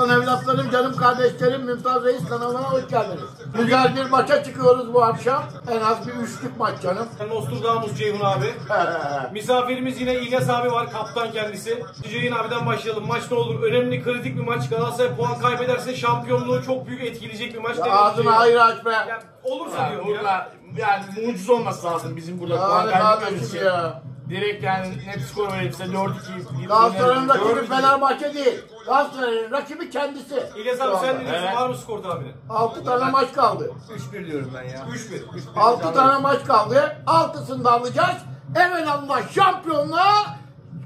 Aslan evlatlarım, canım kardeşlerim, Mümtaz Reis kanalına hoş geldiniz. Güzel bir maça çıkıyoruz bu akşam. En az bir üçlük maç canım. Nostradamus Ceyhun abi. Misafirimiz yine İlyas abi var, kaptan kendisi. Ceyhun abiden başlayalım. Maç ne olur? Önemli, kritik bir maç. Galatasaray puan kaybederse şampiyonluğu çok büyük etkileyecek bir maç. Ya Ağzını hayır aç be. Ya, olursa Ya diyorum ya. burada yani mucize olması lazım bizim burada puan Yani kaybetmemiz için. ya. Direkt yani net skor verirse 4-2. Galatasaray'ın rakibi 4-2. Fenerbahçe değil. Galatasaray'ın rakibi kendisi. İlyas abi sen ne diyorsun? Evet. Var mı skor tahmini? 6 tane maç kaldı. 3-1 diyorum ben ya. 3-1. 6 tane maç kaldı. 6'sını da alacağız. Evelallah şampiyonluğa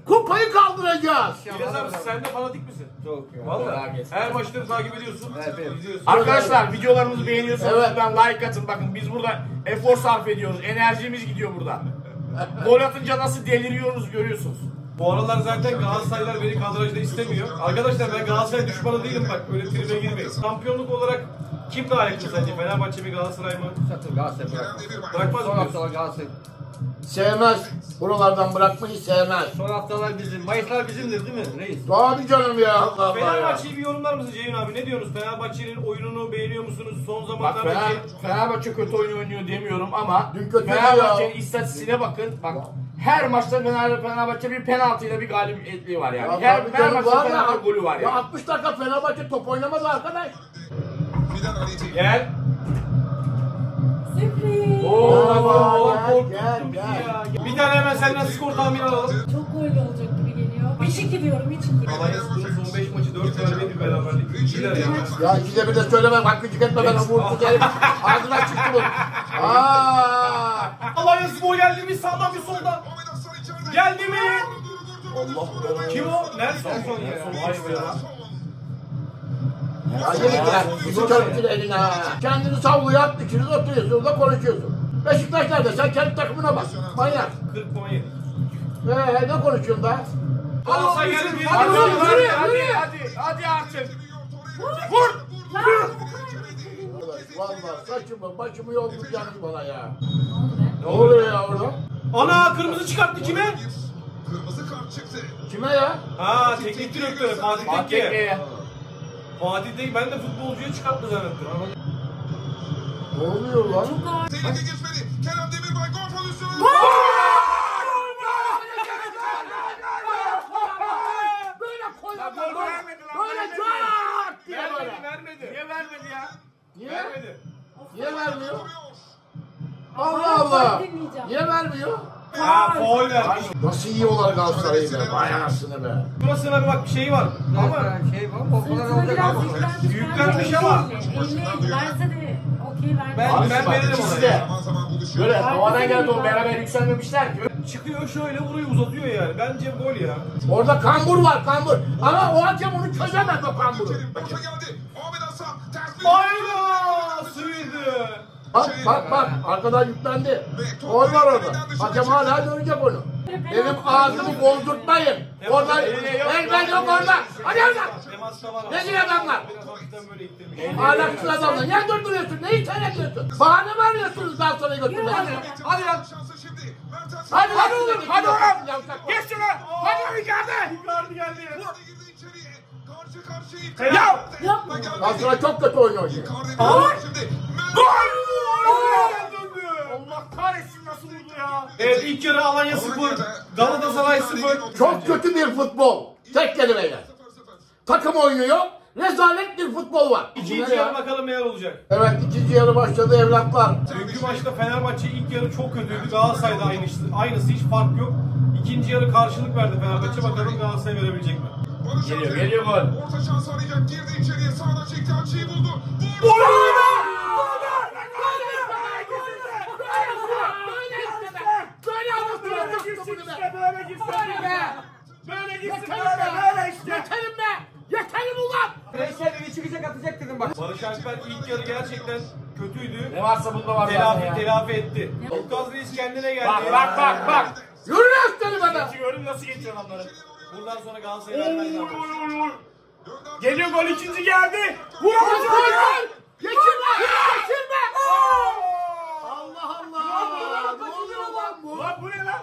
kupayı kaldıracağız. İlyas abi sen de fanatik misin? Çok ya. Vallahi. Her maçları takip ediyorsun. Evet, evet. İzliyorsun. Arkadaşlar videolarımızı beğeniyorsanız Evet. lütfen like atın. Bakın biz burada efor sarf ediyoruz. Enerjimiz gidiyor burada. Gol atınca nasıl deliriyoruz görüyorsunuz. Bu aralar zaten Galatasaraylılar beni kadrajda istemiyor. Arkadaşlar ben Galatasaray düşmanı değilim bak öyle tribe girmeyin. Şampiyonluk olarak kim daha yakın sence? Fenerbahçe mi Galatasaray mı? Galatasaray bırakmaz. Bırakmaz Son mı? haftalar Galatasaray. Sevmez. Buralardan bırakmayı sevmez. Son haftalar bizim. Mayıslar bizimdir değil mi reis? Tabii canım ya. Allah Allah ya. Fenerbahçe'yi bir yorumlar mısın Ceyhun abi? Ne diyorsunuz? Fenerbahçe'nin oyununu beğeniyor musunuz? Son Bak zamanlardaki... Fener, Fenerbahçe kötü oyun oynuyor demiyorum ama Dün kötü Fenerbahçe'nin istatistiğine bakın. Bak her maçta Fener, Fenerbahçe bir penaltıyla bir galibiyetliği var yani. Ya her tabii her canım, maçta var ya, Fenerbahçe golü var Ya yani. 60 dakika Fenerbahçe top oynamadı arkadaş. Gel. Sürpriz. Oo, oo, gel, gel, gel. ya. Bir tane hemen senden skor tahmini alalım. Çok gol olacak gibi geliyor. 3-2 diyorum 3-2. Alanya Spor'un son 5 maçı 4 galibiyet bir beraberlik. İyiler ya. Ya ikide bir de söyleme bak küçük etme bana vurdu gelip ağzına çıktı bu. Aa! Alanya Spor geldi mi sağdan bir soldan? Geldi mi? Allah Kim o? Nelson. Vay be. Hadi gittiler. Bizi çöktün eline ha. Kendini savluya atmışsınız oturuyorsun orada konuşuyorsun. Beşiktaş nerede? Sen kendi takımına bak. Manyak. 40 puan yedi. Ee, ne konuşuyorsun daha? Galatasaray geldi mi? Hadi Hadi hadi hadi hadi hadi artık. Vur. Vallahi saçımı başımı yolduracaksınız bana ya. Ne oluyor ya orada? Ana kırmızı çıkarttı kime? Kime ya? Ha teknik direktörü Fatih Fatih Tekke. Fatih Tekke ben de futbolcuyu çıkarttı zannettim. Ne oluyor lan? Çok ağır. Geçmedi. Kerem Demirbay gol pozisyonu. Böyle koy. Ya gol vermedi lan, Böyle vermedi. çat diye böyle. Vermedi vermedi. Niye vermedi ya? Niye? Vermedi. Niye vermiyor? Allah Allah. Dinleyeceğim. Niye vermiyor? Ha foul vermiş. Nasıl yiyorlar Galatasaray'ı be? Vay anasını be. Burasına bir bak bir şey var. Ama şey var. O kadar olacak biraz ama. yüklenmiş. Yüklenmiş bence ama. 50 50 verse de okey vermez. Ben- ben veririm ikisi ona ya. Böyle havadan geldi o beraber yükselmemişler ki. çıkıyor şöyle vuruyor uzatıyor yani. Bence gol ya. Orada kambur var kambur. Ama o hakem onu çözemez o kamburu. Orta geldi. Ahmet Hasan ters bir. Ayda sıyırdı. Bak bak bak arkadan yüklendi. Gol var orada. Hakem hala görecek onu. Benim ağzımı bozdurtmayın. Orada elden yok orada. Hadi oradan. Diyor adamlar? Ahlaksız adamlar. Niye durduruyorsun? Neyi seyrediyorsun? Bahane mi arıyorsunuz Galatasaray'ı götürmeye? Hadi. Hadi şimdi. Mertens. Hadi Hadi oğlum hadi oğlum. Geç şunu. Hadi Icardi. Icardi geldi. Ya. Yapma. Galatasaray çok kötü oynuyor. Icardi Gol. şimdi. Allah kahretsin nasıl vurdu ya. Evet ilk yarı Alanya 0, Galatasaray 0. Çok kötü bir futbol. Tek kelimeyle. Takım oynuyor. Rezalet bir futbol var. İkinci yarı ya. bakalım neler olacak. Evet ikinci yarı başladı evlatlar. Dünkü maçta Fenerbahçe ilk yarı çok kötüydü. Galatasaray'da aynısı, aynısı hiç fark yok. İkinci yarı karşılık verdi Fenerbahçe. Bakalım Galatasaray verebilecek mi? Geliyor, geliyor gol. Orta şans arayacak. Girdi içeriye. Sağdan çekti. Açıyı buldu. Vurdu. Böyle girsin işte böyle girsin böyle. Böyle girsin böyle böyle işte. Yeterim be! Yeterim ulan! Veysel biri çıkacak atacak dedim bak. Barış Alper ilk yarı gerçekten kötüydü. Ne varsa bunda var zaten Telafi, ya. telafi etti. Lucas Reis kendine geldi. Bak bak bak bak. Yürü lan seni bana! Gördün nasıl geçiyor onları. Buradan sonra Galatasaray vermez lazım. Geliyor gol ikinci geldi. Vur gol gol! Geçirme! Geçirme! Allah Allah! Ne lan bu? Lan bu ne lan?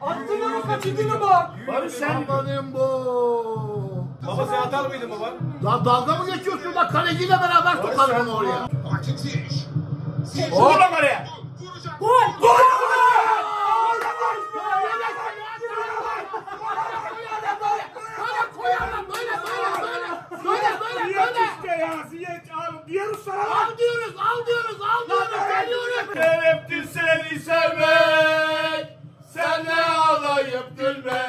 Attın kaçırdığına bak. Barış sen Amanın bu! Baba sen atar mıydın var. Lan dalga mı geçiyorsun? Bak kaleciyle beraber sokarım onu oraya. Martin Ziyech. Ziyech Vur lan oraya. Gol! abi diyoruz sana. Al diyoruz, al diyoruz, al diyoruz, geliyoruz. Şereftir seni sevmek, senle ağlayıp gülmek.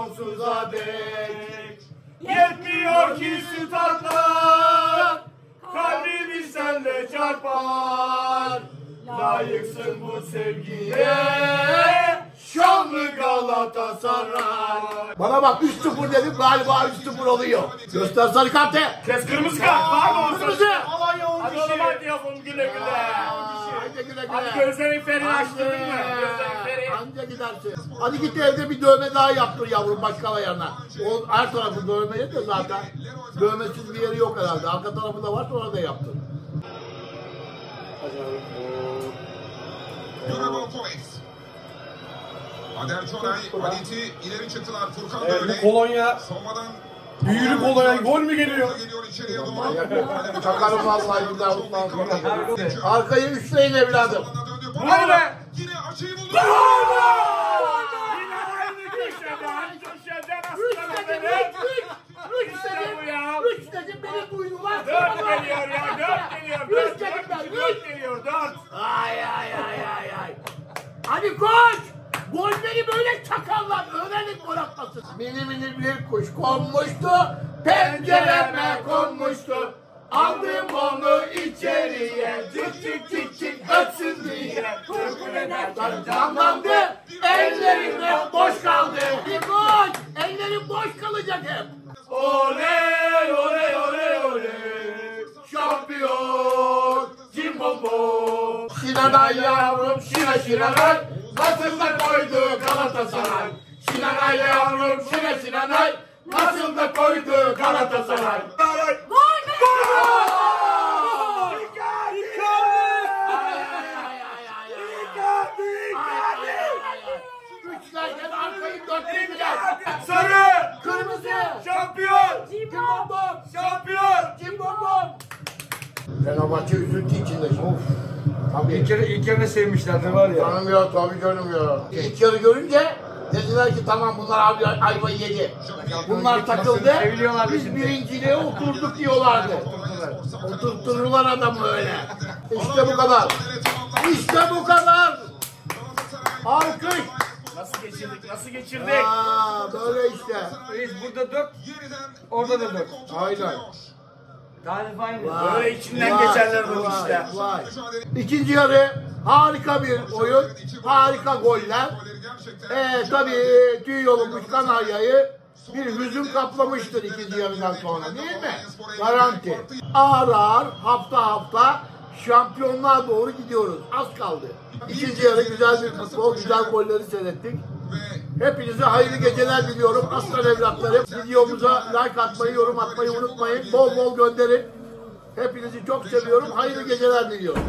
Sonsuza dek. Yetmiyor ki statlar, kalbimiz senle çarpar. Layıksın bu sevgiye, şanlı Galatasaray. Bana bak 3-0 dedim galiba 3-0 oluyor. Göster sarı kartı. Kes kırmızı kart, pardon. Kırmızı. Alanya 10 kişi. Hadi hadi yapalım güle güle. Güle güle. Hadi gözlerin feri açtırdın mı? Hadi. Gözlerin feri. Anca gidersin. Hadi git evde bir dövme daha yaptır yavrum başka ayarına. O her tarafı dövme de zaten. Dövmesiz bir yeri yok herhalde. Arka tarafı da varsa orada yaptır. Görevon Polis. Ader Çoray, Halit'i ileri çıktılar. Furkan da Evet, öyle. kolonya Savunmadan büyürük olaya gol mü geliyor? geliyor içeriye doğru. Çakarım vallahi bir daha unutmam. Arkayı üçleyin evladım. Hadi be. Yine açıyı buldu. Yine aynı köşeden, köşeden aslanım benim. Kuş konmuştu. Pencereme konmuştu. Aldım onu içeriye. Cik cik cik cik ötsün diye. Türkü ederken canlandı. Ellerim hep boş kaldı. Bir gol. Ellerim boş kalacak hep. Oley, oley, oley, oley. Şampiyon, cimbombo. Şinanay yavrum şina şinanay. Nasıl da koydu Galatasaray. Şinanay yavrum şina şinanay. Nasıl da koydu Galatasaray. Gol be! Üçlerken arkayı. Sarı, Kırmızı. şampiyon, Cimbom. şampiyon. Cimbom. Fenerbahçe üzüntü içinde. Of. Tabii. İlk kere, ilk kere sevmişlerdi var ya. Canım ya tabii canım ya. İlk yarı görünce dediler ki tamam bunlar abi ayvayı yedi. Bunlar takıldı. Biz birinciliğe oturduk diyorlardı. Oturttururlar adamı öyle. İşte bu kadar. İşte bu kadar. Alkış. Nasıl geçirdik, nasıl geçirdik? Aa, böyle işte. Reis burada dört, orada da dört. Aynen. Tarif aynı. Böyle içinden geçenler olur vay, işte. Vay. İkinci yarı harika bir oyun. Harika goller. Ee, tabii tüy yolunmuş Kanarya'yı bir hüzün kaplamıştır ikinci yarıdan sonra değil mi? Garanti. Ağır ağır hafta hafta şampiyonluğa doğru gidiyoruz. Az kaldı. İkinci yarı güzel bir futbol, güzel golleri seyrettik. Hepinize hayırlı geceler diliyorum. Aslan evlatlarım. Videomuza like atmayı, yorum atmayı unutmayın. Bol bol gönderin. Hepinizi çok seviyorum. Hayırlı geceler diliyorum.